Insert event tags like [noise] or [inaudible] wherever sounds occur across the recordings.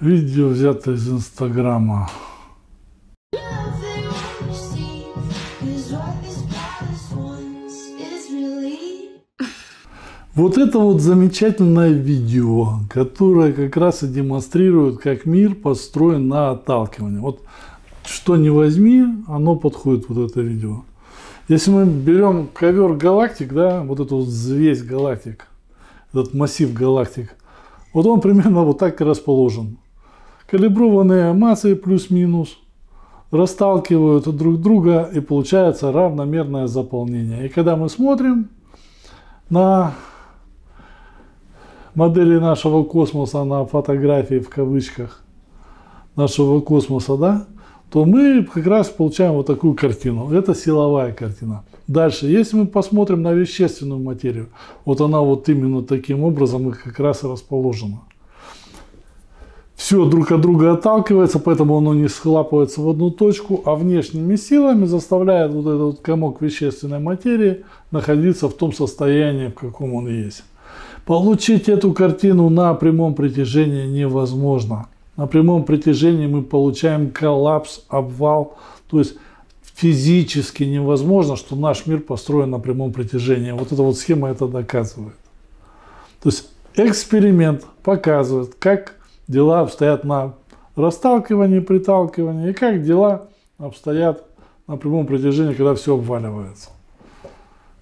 Видео взято из Инстаграма. Вот это вот замечательное видео, которое как раз и демонстрирует, как мир построен на отталкивании. Вот что не возьми, оно подходит вот это видео. Если мы берем ковер галактик, да, вот эту вот взвесь галактик, этот массив галактик, вот он примерно вот так и расположен. Калиброванные массы плюс-минус расталкивают друг друга и получается равномерное заполнение. И когда мы смотрим на модели нашего космоса, на фотографии в кавычках нашего космоса, да, то мы как раз получаем вот такую картину. Это силовая картина. Дальше, если мы посмотрим на вещественную материю, вот она вот именно таким образом и как раз и расположена. Все друг от друга отталкивается, поэтому оно не схлапывается в одну точку, а внешними силами заставляет вот этот вот комок вещественной материи находиться в том состоянии, в каком он есть. Получить эту картину на прямом притяжении невозможно. На прямом притяжении мы получаем коллапс, обвал. То есть физически невозможно, что наш мир построен на прямом притяжении. Вот эта вот схема это доказывает. То есть эксперимент показывает, как дела обстоят на расталкивании, приталкивании, и как дела обстоят на прямом притяжении, когда все обваливается.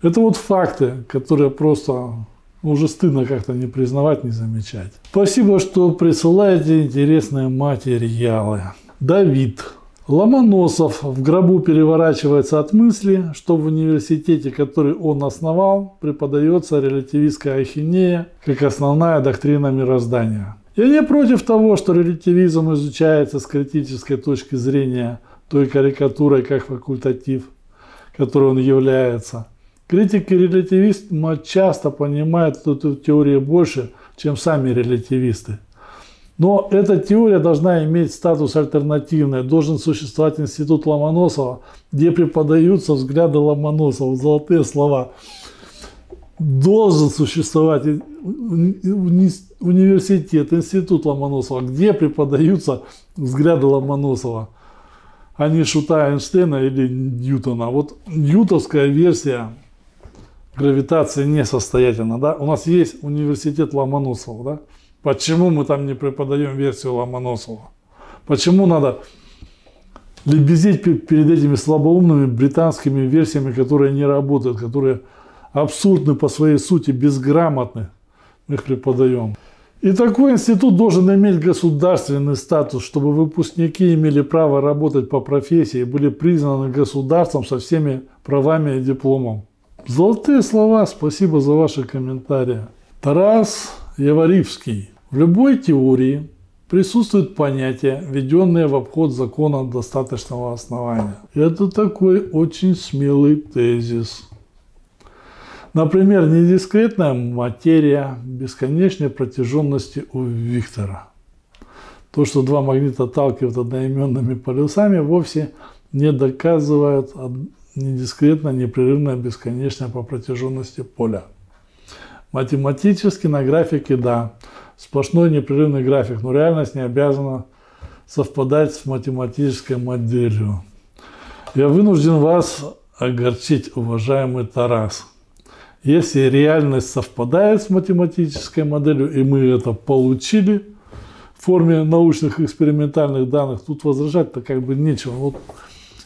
Это вот факты, которые просто уже стыдно как-то не признавать, не замечать. Спасибо, что присылаете интересные материалы. Давид. Ломоносов в гробу переворачивается от мысли, что в университете, который он основал, преподается релятивистская ахинея как основная доктрина мироздания. Я не против того, что релятивизм изучается с критической точки зрения той карикатурой, как факультатив, который он является. Критики релятивизма часто понимают эту теорию больше, чем сами релятивисты. Но эта теория должна иметь статус альтернативный. Должен существовать институт Ломоносова, где преподаются взгляды Ломоносова, золотые слова. Должен существовать университет, институт Ломоносова, где преподаются взгляды Ломоносова, а не Шута Эйнштейна или Ньютона. Вот ньютовская версия гравитации несостоятельна. Да? У нас есть университет Ломоносова. Да? Почему мы там не преподаем версию Ломоносова? Почему надо лебезить перед этими слабоумными британскими версиями, которые не работают, которые абсурдны по своей сути, безграмотны? Мы их преподаем. И такой институт должен иметь государственный статус, чтобы выпускники имели право работать по профессии и были признаны государством со всеми правами и дипломом. Золотые слова, спасибо за ваши комментарии. Тарас Яворивский. В любой теории присутствует понятие, введенное в обход закона достаточного основания. Это такой очень смелый тезис. Например, недискретная материя бесконечной протяженности у Виктора. То, что два магнита отталкивают одноименными полюсами, вовсе не доказывает недискретная, непрерывная, бесконечная по протяженности поля. Математически на графике, да, сплошной непрерывный график, но реальность не обязана совпадать с математической моделью. Я вынужден вас огорчить, уважаемый Тарас. Если реальность совпадает с математической моделью, и мы это получили в форме научных экспериментальных данных, тут возражать-то как бы нечего. Вот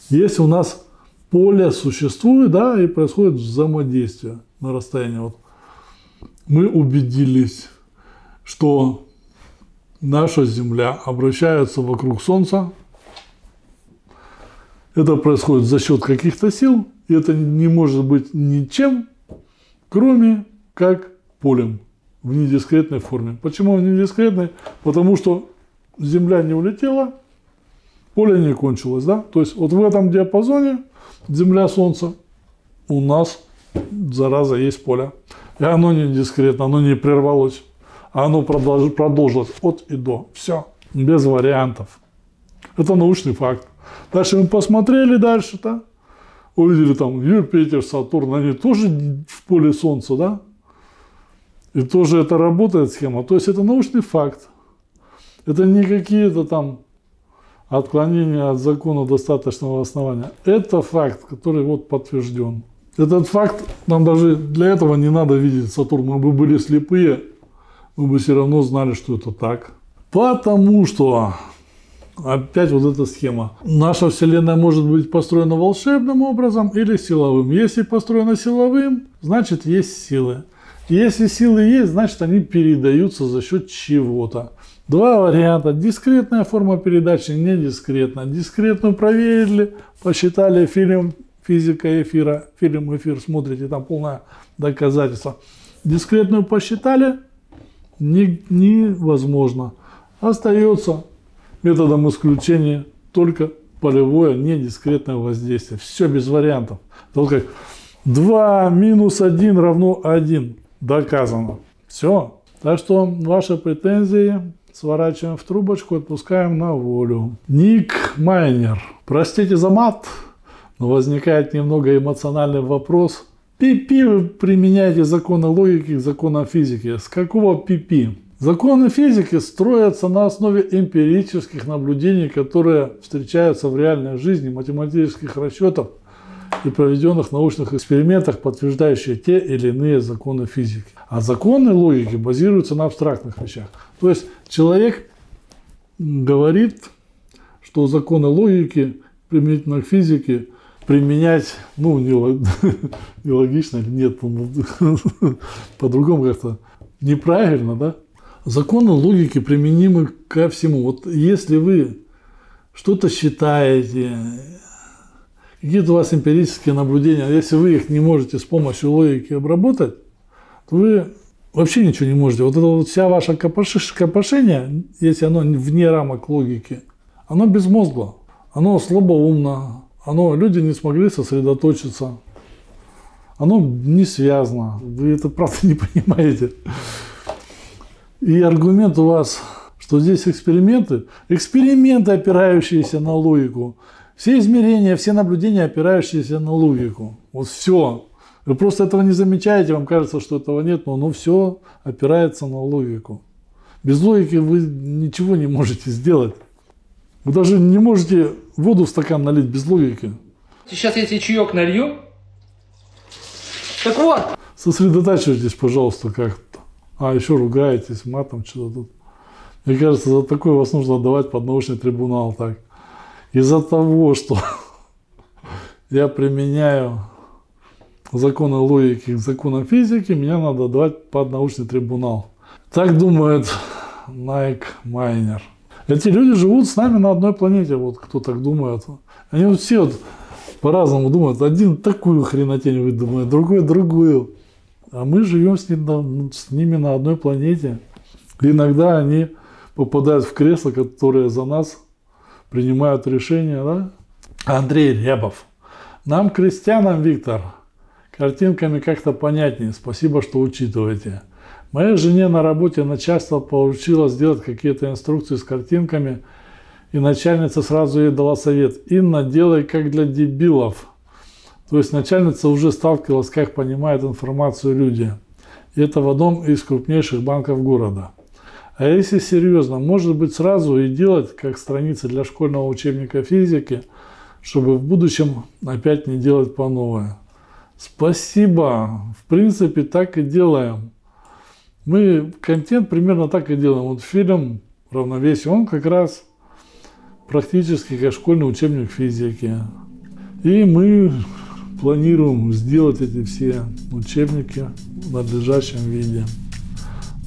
если у нас поле существует, да, и происходит взаимодействие на расстоянии. Вот мы убедились, что наша Земля обращается вокруг Солнца. Это происходит за счет каких-то сил, и это не может быть ничем, кроме как полем в недискретной форме. Почему в недискретной? Потому что Земля не улетела, поле не кончилось. Да? То есть вот в этом диапазоне Земля, Солнце, у нас, зараза, есть поле. И оно не дискретно, оно не прервалось. А оно продолжилось от и до. Все, без вариантов. Это научный факт. Дальше мы посмотрели дальше-то. Увидели там Юпитер, Сатурн, они тоже в поле Солнца, да? И тоже это работает схема. То есть это научный факт. Это не какие-то там отклонения от закона достаточного основания. Это факт, который вот подтвержден. Этот факт, нам даже для этого не надо видеть Сатурн. Мы бы были слепые, мы бы все равно знали, что это так. Потому что, опять вот эта схема. Наша Вселенная может быть построена волшебным образом или силовым. Если построена силовым, значит есть силы. Если силы есть, значит они передаются за счет чего-то. Два варианта. Дискретная форма передачи, не дискретная. Дискретную проверили, посчитали фильм «Физика эфира». Фильм «Эфир» смотрите, там полное доказательство. Дискретную посчитали, не, невозможно. Остается методом исключения только полевое, недискретное воздействие. Все без вариантов. Как 2 минус 1 равно 1. Доказано. Все. Так что ваши претензии сворачиваем в трубочку, отпускаем на волю. Ник Майнер. Простите за мат, но возникает немного эмоциональный вопрос. Пипи вы применяете законы логики к законам физики. С какого пипи? Законы физики строятся на основе эмпирических наблюдений, которые встречаются в реальной жизни, математических расчетов и проведенных научных экспериментах, подтверждающие те или иные законы физики. А законы логики базируются на абстрактных вещах. То есть человек говорит, что законы логики применительно к физике применять, ну, [laughs] нелогично, нет, [laughs] по-другому как-то неправильно, да? Законы логики применимы ко всему. Вот если вы что-то считаете, какие-то у вас эмпирические наблюдения, если вы их не можете с помощью логики обработать, то вы вообще ничего не можете. Вот это вот вся ваша копошение, если оно вне рамок логики, оно безмозгло, оно слабоумно, оно, люди не смогли сосредоточиться, оно не связано. Вы это правда [laughs] не понимаете. И аргумент у вас, что здесь эксперименты, эксперименты, опирающиеся на логику, все измерения, все наблюдения, опирающиеся на логику. Вот все. Вы просто этого не замечаете, вам кажется, что этого нет, но ну, все опирается на логику. Без логики вы ничего не можете сделать. Вы даже не можете воду в стакан налить без логики. Сейчас я тебе чаек налью. Так вот. Сосредотачивайтесь, пожалуйста, как-то. А, еще ругаетесь матом, что-то тут. Мне кажется, за такое вас нужно отдавать под научный трибунал. Так. Из-за того, что [laughs] я применяю законы логики к законам физики, меня надо отдавать под научный трибунал. Так думает Найк Майнер. Эти люди живут с нами на одной планете, вот кто так думает. Они вот все вот по-разному думают. Один такую хренотень выдумает, другой другую. А мы живем с, ним, с ними на одной планете. И иногда они попадают в кресло, которое за нас принимают решения. Да? Андрей Рябов. Нам, крестьянам, Виктор, картинками как-то понятнее. Спасибо, что учитываете. Моей жене на работе начальство поручило сделать какие-то инструкции с картинками, и начальница сразу ей дала совет. Инна, делай как для дебилов. То есть начальница уже сталкивалась, как понимают информацию люди. И это в одном из крупнейших банков города. А если серьезно, может быть сразу и делать как страницы для школьного учебника физики, чтобы в будущем опять не делать по новое. Спасибо. В принципе, так и делаем. Мы контент примерно так и делаем. Вот фильм «Равновесие», он как раз практически как школьный учебник физики. И мы планируем сделать эти все учебники в надлежащем виде.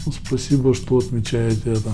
Ну, спасибо, что отмечаете это.